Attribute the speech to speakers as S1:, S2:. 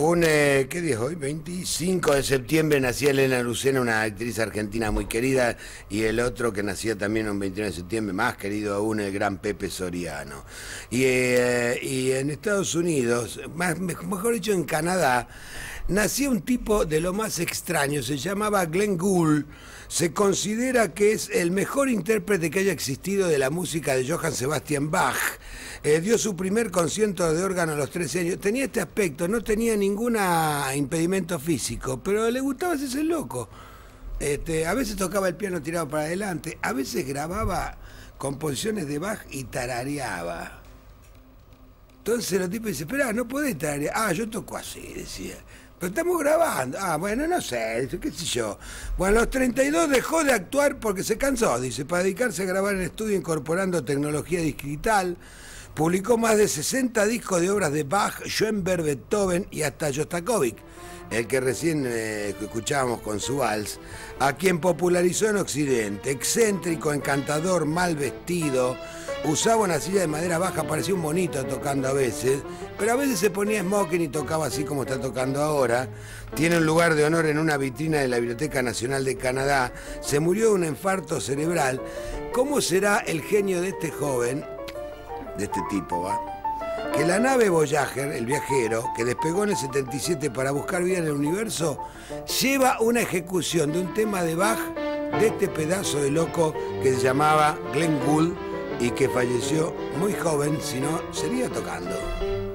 S1: Un, eh, ¿qué día hoy? 25 de septiembre nacía Elena Lucena, una actriz argentina muy querida, y el otro que nacía también un 29 de septiembre, más querido aún, el gran Pepe Soriano. Y, eh, en Estados Unidos, mejor dicho en Canadá, nacía un tipo de lo más extraño, se llamaba Glenn Gould, se considera que es el mejor intérprete que haya existido de la música de Johann Sebastian Bach. Eh, dio su primer concierto de órgano a los 13 años. Tenía este aspecto, no tenía ningún impedimento físico, pero le gustaba ese loco. Este, a veces tocaba el piano tirado para adelante, a veces grababa composiciones de Bach y tarareaba. Entonces los tipos dicen, espera, no podés tararear. Ah, yo toco así, decía. Pero estamos grabando. Ah, bueno, no sé, qué sé yo. Bueno, a los 32 dejó de actuar porque se cansó, dice, para dedicarse a grabar en estudio incorporando tecnología digital. Publicó más de 60 discos de obras de Bach, Schoenberg, Beethoven y hasta Jostakovich, el que recién eh, escuchábamos con su vals, a quien popularizó en Occidente. Excéntrico, encantador, mal vestido, usaba una silla de madera baja, parecía un bonito tocando a veces, pero a veces se ponía smoking y tocaba así como está tocando ahora. Tiene un lugar de honor en una vitrina de la Biblioteca Nacional de Canadá. Se murió de un infarto cerebral. ¿Cómo será el genio de este joven? De este tipo, ¿va? Que la nave Voyager, el viajero, que despegó en el 77 para buscar vida en el universo, lleva una ejecución de un tema de Bach de este pedazo de loco que se llamaba Glenn Gould y que falleció muy joven, si no, sería tocando.